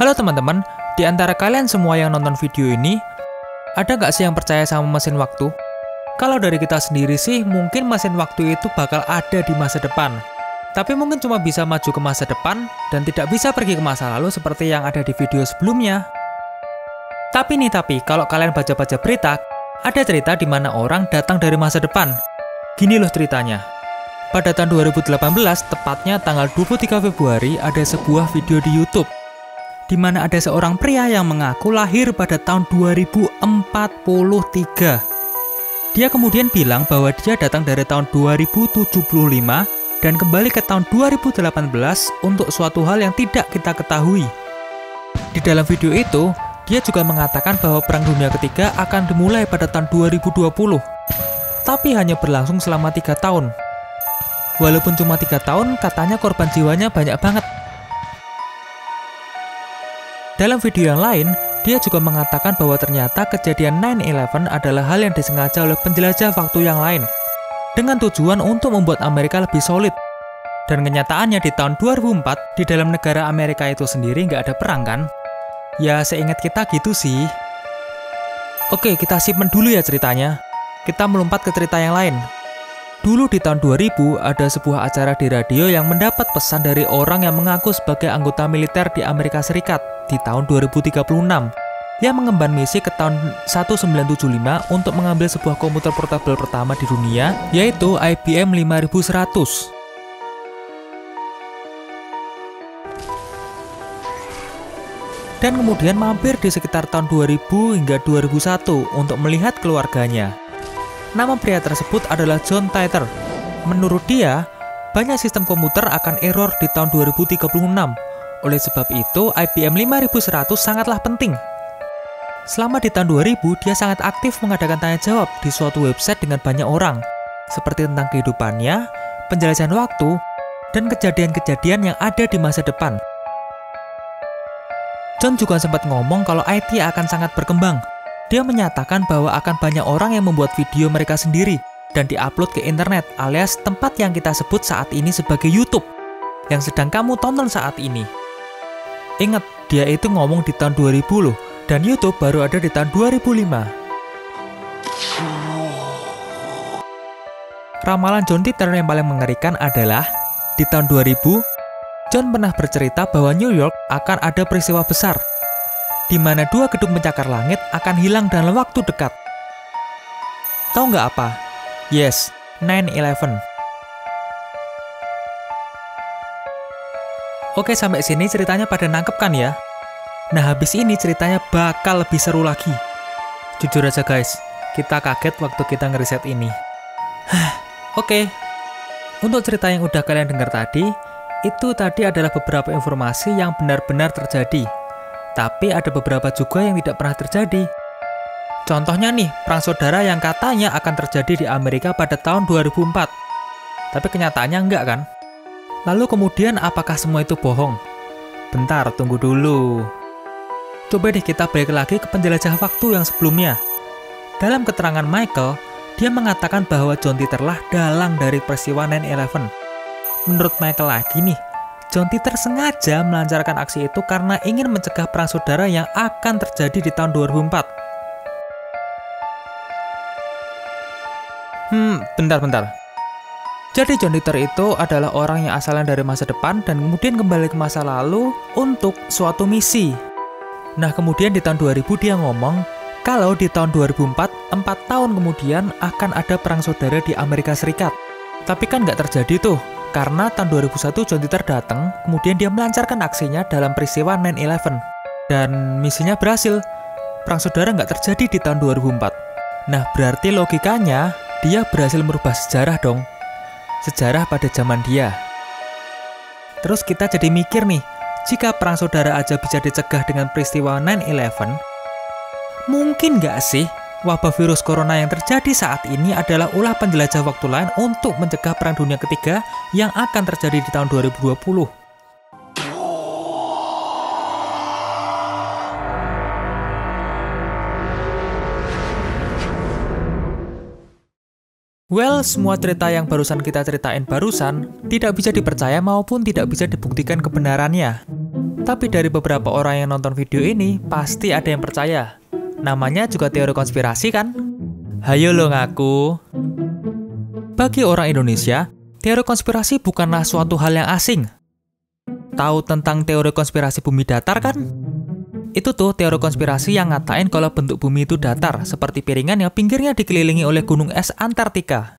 Halo teman-teman, di antara kalian semua yang nonton video ini, ada nggak sih yang percaya sama mesin waktu? Kalau dari kita sendiri sih, mungkin mesin waktu itu bakal ada di masa depan. Tapi mungkin cuma bisa maju ke masa depan dan tidak bisa pergi ke masa lalu seperti yang ada di video sebelumnya. Tapi nih tapi, kalau kalian baca-baca berita, ada cerita di mana orang datang dari masa depan. Gini loh ceritanya. Pada tahun 2018, tepatnya tanggal 23 Februari, ada sebuah video di YouTube di mana ada seorang pria yang mengaku lahir pada tahun 2043. Dia kemudian bilang bahwa dia datang dari tahun 2075 dan kembali ke tahun 2018 untuk suatu hal yang tidak kita ketahui. Di dalam video itu, dia juga mengatakan bahwa Perang Dunia Ketiga akan dimulai pada tahun 2020, tapi hanya berlangsung selama tiga tahun. Walaupun cuma tiga tahun, katanya korban jiwanya banyak banget. Dalam video yang lain, dia juga mengatakan bahwa ternyata kejadian 9-11 adalah hal yang disengaja oleh penjelajah waktu yang lain, dengan tujuan untuk membuat Amerika lebih solid. Dan kenyataannya di tahun 2004, di dalam negara Amerika itu sendiri nggak ada perang kan? Ya, seingat kita gitu sih. Oke, kita simpen dulu ya ceritanya. Kita melompat ke cerita yang lain. Dulu di tahun 2000, ada sebuah acara di radio yang mendapat pesan dari orang yang mengaku sebagai anggota militer di Amerika Serikat di tahun 2036 yang mengemban misi ke tahun 1975 untuk mengambil sebuah komputer portable pertama di dunia, yaitu IBM 5100. Dan kemudian mampir di sekitar tahun 2000 hingga 2001 untuk melihat keluarganya. Nama pria tersebut adalah John Titor. Menurut dia, banyak sistem komputer akan error di tahun 2036 oleh sebab itu, IBM 5100 sangatlah penting. Selama di tahun 2000, dia sangat aktif mengadakan tanya jawab di suatu website dengan banyak orang, seperti tentang kehidupannya, penjelasan waktu, dan kejadian-kejadian yang ada di masa depan. John juga sempat ngomong kalau IT akan sangat berkembang. Dia menyatakan bahwa akan banyak orang yang membuat video mereka sendiri dan diupload ke internet alias tempat yang kita sebut saat ini sebagai YouTube yang sedang kamu tonton saat ini. Ingat, dia itu ngomong di tahun 2000 loh, dan YouTube baru ada di tahun 2005. Ramalan John Titor yang paling mengerikan adalah, di tahun 2000, John pernah bercerita bahwa New York akan ada peristiwa besar, di mana dua gedung pencakar langit akan hilang dalam waktu dekat. Tahu nggak apa? Yes, 9-11. Oke, sampai sini ceritanya pada nangkep kan ya? Nah, habis ini ceritanya bakal lebih seru lagi. Jujur aja guys, kita kaget waktu kita ngeriset ini. Oke, untuk cerita yang udah kalian dengar tadi, itu tadi adalah beberapa informasi yang benar-benar terjadi. Tapi ada beberapa juga yang tidak pernah terjadi. Contohnya nih, perang saudara yang katanya akan terjadi di Amerika pada tahun 2004. Tapi kenyataannya enggak kan? Lalu kemudian apakah semua itu bohong? Bentar, tunggu dulu. Coba deh kita balik lagi ke penjelajah waktu yang sebelumnya. Dalam keterangan Michael, dia mengatakan bahwa John Titerlah dalang dari peristiwa 9-11. Menurut Michael lagi nih, John Titor sengaja melancarkan aksi itu karena ingin mencegah perang saudara yang akan terjadi di tahun 2004. Hmm, bentar-bentar. Jadi John Ritter itu adalah orang yang asalnya dari masa depan dan kemudian kembali ke masa lalu untuk suatu misi. Nah kemudian di tahun 2000 dia ngomong kalau di tahun 2004, 4 tahun kemudian akan ada perang saudara di Amerika Serikat. Tapi kan nggak terjadi tuh, karena tahun 2001 John Titor datang, kemudian dia melancarkan aksinya dalam peristiwa 9-11. Dan misinya berhasil, perang saudara nggak terjadi di tahun 2004. Nah berarti logikanya, dia berhasil merubah sejarah dong sejarah pada zaman dia. Terus kita jadi mikir nih, jika perang saudara aja bisa dicegah dengan peristiwa 9-11, mungkin nggak sih wabah virus corona yang terjadi saat ini adalah ulah penjelajah waktu lain untuk mencegah perang dunia ketiga yang akan terjadi di tahun 2020? Well, semua cerita yang barusan kita ceritain barusan tidak bisa dipercaya maupun tidak bisa dibuktikan kebenarannya. Tapi dari beberapa orang yang nonton video ini, pasti ada yang percaya. Namanya juga teori konspirasi kan? Hayo lo ngaku. Bagi orang Indonesia, teori konspirasi bukanlah suatu hal yang asing. Tahu tentang teori konspirasi bumi datar kan? Itu tuh teori konspirasi yang ngatain kalau bentuk bumi itu datar, seperti piringan yang pinggirnya dikelilingi oleh gunung es Antartika.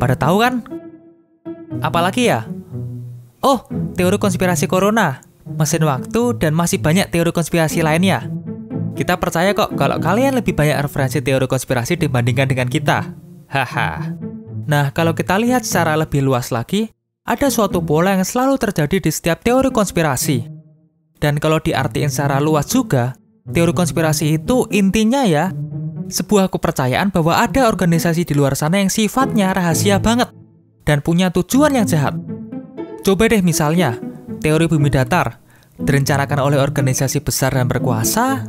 Pada tahu kan? Apalagi ya? Oh, teori konspirasi corona, mesin waktu, dan masih banyak teori konspirasi lainnya. Kita percaya kok kalau kalian lebih banyak referensi teori konspirasi dibandingkan dengan kita. Haha. Nah, kalau kita lihat secara lebih luas lagi, ada suatu pola yang selalu terjadi di setiap teori konspirasi dan kalau diartikan secara luas juga, teori konspirasi itu intinya ya, sebuah kepercayaan bahwa ada organisasi di luar sana yang sifatnya rahasia banget dan punya tujuan yang jahat. Coba deh misalnya, teori bumi datar direncanakan oleh organisasi besar dan berkuasa,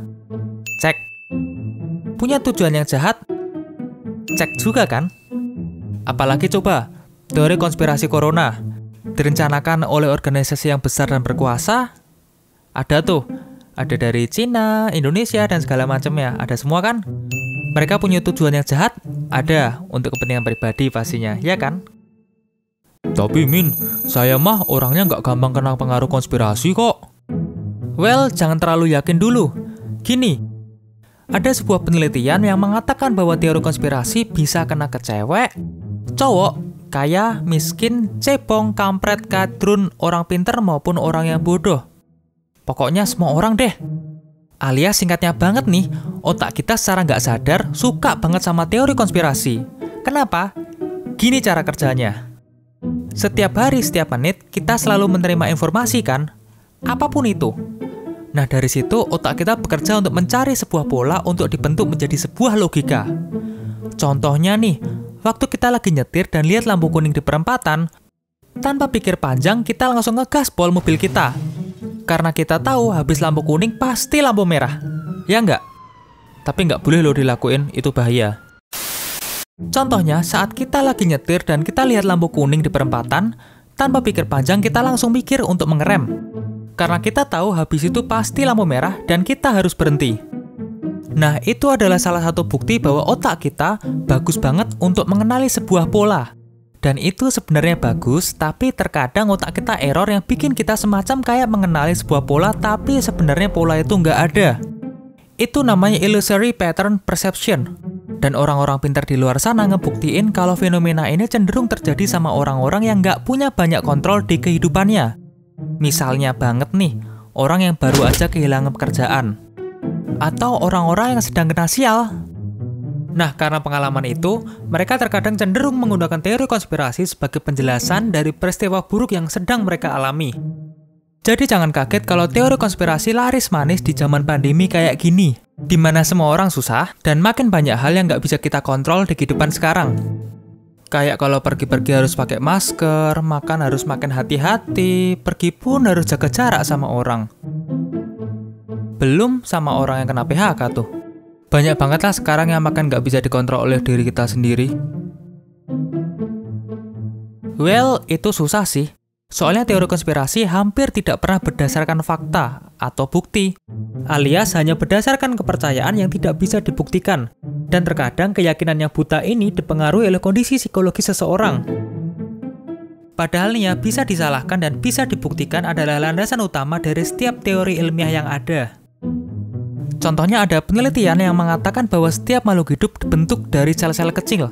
cek. Punya tujuan yang jahat, cek juga kan? Apalagi coba, teori konspirasi corona direncanakan oleh organisasi yang besar dan berkuasa, ada tuh, ada dari Cina, Indonesia, dan segala macamnya. Ada semua kan? Mereka punya tujuan yang jahat? Ada, untuk kepentingan pribadi pastinya, ya kan? Tapi Min, saya mah orangnya nggak gampang kena pengaruh konspirasi kok. Well, jangan terlalu yakin dulu. Gini, ada sebuah penelitian yang mengatakan bahwa teori konspirasi bisa kena ke cewek, cowok, kaya, miskin, cebong, kampret, kadrun, orang pinter maupun orang yang bodoh. Pokoknya semua orang deh. Alias singkatnya banget nih, otak kita secara nggak sadar suka banget sama teori konspirasi. Kenapa? Gini cara kerjanya. Setiap hari, setiap menit, kita selalu menerima informasi kan? Apa pun itu. Nah dari situ otak kita bekerja untuk mencari sebuah pola untuk dibentuk menjadi sebuah logika. Contohnya nih, waktu kita lagi nyetir dan lihat lampu kuning di perempatan, tanpa pikir panjang kita langsung ngegas pol mobil kita karena kita tahu habis lampu kuning pasti lampu merah. Ya nggak? Tapi nggak boleh lo dilakuin, itu bahaya. Contohnya, saat kita lagi nyetir dan kita lihat lampu kuning di perempatan, tanpa pikir panjang kita langsung mikir untuk mengerem. Karena kita tahu habis itu pasti lampu merah dan kita harus berhenti. Nah, itu adalah salah satu bukti bahwa otak kita bagus banget untuk mengenali sebuah pola. Dan itu sebenarnya bagus, tapi terkadang otak kita error yang bikin kita semacam kayak mengenali sebuah pola, tapi sebenarnya pola itu nggak ada. Itu namanya illusory pattern perception. Dan orang-orang pintar di luar sana ngebuktiin kalau fenomena ini cenderung terjadi sama orang-orang yang nggak punya banyak kontrol di kehidupannya. Misalnya banget nih, orang yang baru aja kehilangan pekerjaan. Atau orang-orang yang sedang kena sial, Nah, karena pengalaman itu, mereka terkadang cenderung menggunakan teori konspirasi sebagai penjelasan dari peristiwa buruk yang sedang mereka alami. Jadi jangan kaget kalau teori konspirasi laris manis di zaman pandemi kayak gini, di mana semua orang susah dan makin banyak hal yang nggak bisa kita kontrol di kehidupan sekarang. Kayak kalau pergi-pergi harus pakai masker, makan harus makin hati-hati, pergi pun harus jaga jarak sama orang. Belum sama orang yang kena PHK tuh. Banyak banget lah sekarang yang makan nggak bisa dikontrol oleh diri kita sendiri. Well, itu susah sih. Soalnya teori konspirasi hampir tidak pernah berdasarkan fakta atau bukti, alias hanya berdasarkan kepercayaan yang tidak bisa dibuktikan. Dan terkadang keyakinan yang buta ini dipengaruhi oleh kondisi psikologi seseorang. Padahal ya bisa disalahkan dan bisa dibuktikan adalah landasan utama dari setiap teori ilmiah yang ada. Contohnya ada penelitian yang mengatakan bahwa setiap makhluk hidup dibentuk dari sel-sel kecil.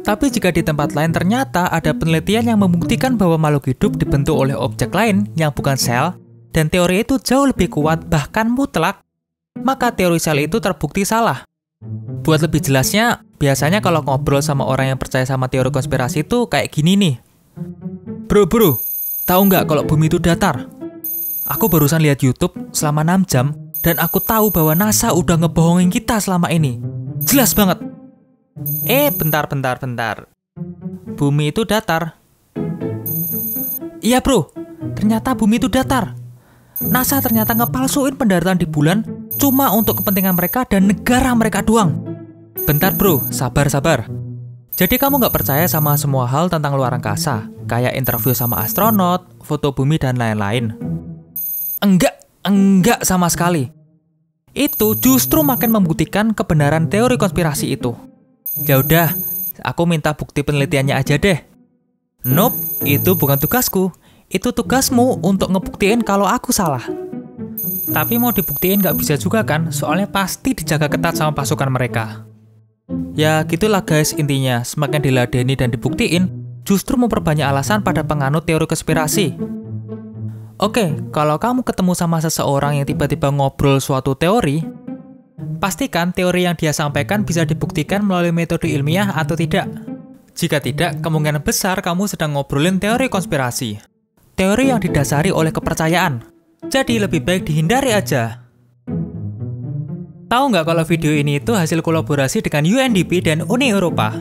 Tapi jika di tempat lain ternyata ada penelitian yang membuktikan bahwa makhluk hidup dibentuk oleh objek lain yang bukan sel, dan teori itu jauh lebih kuat bahkan mutlak, maka teori sel itu terbukti salah. Buat lebih jelasnya, biasanya kalau ngobrol sama orang yang percaya sama teori konspirasi itu kayak gini nih. Bro, bro, tahu nggak kalau bumi itu datar? Aku barusan lihat YouTube selama 6 jam, dan aku tahu bahwa NASA udah ngebohongin kita selama ini. Jelas banget. Eh, bentar, bentar, bentar. Bumi itu datar. Iya bro, ternyata bumi itu datar. NASA ternyata ngepalsuin pendaratan di bulan cuma untuk kepentingan mereka dan negara mereka doang. Bentar bro, sabar-sabar. Jadi kamu nggak percaya sama semua hal tentang luar angkasa, kayak interview sama astronot, foto bumi, dan lain-lain? Enggak, Enggak sama sekali. Itu justru makin membuktikan kebenaran teori konspirasi itu. Ya udah, aku minta bukti penelitiannya aja deh. Nope, itu bukan tugasku. Itu tugasmu untuk ngebuktiin kalau aku salah. Tapi mau dibuktiin nggak bisa juga kan, soalnya pasti dijaga ketat sama pasukan mereka. Ya gitulah guys intinya, semakin diladeni dan dibuktiin, justru memperbanyak alasan pada penganut teori konspirasi. Oke, kalau kamu ketemu sama seseorang yang tiba-tiba ngobrol suatu teori, pastikan teori yang dia sampaikan bisa dibuktikan melalui metode ilmiah atau tidak. Jika tidak, kemungkinan besar kamu sedang ngobrolin teori konspirasi. Teori yang didasari oleh kepercayaan. Jadi lebih baik dihindari aja. Tahu nggak kalau video ini itu hasil kolaborasi dengan UNDP dan Uni Eropa?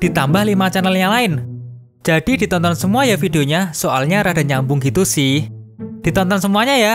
Ditambah 5 channel yang lain. Jadi ditonton semua ya videonya, soalnya rada nyambung gitu sih. Ditonton semuanya ya.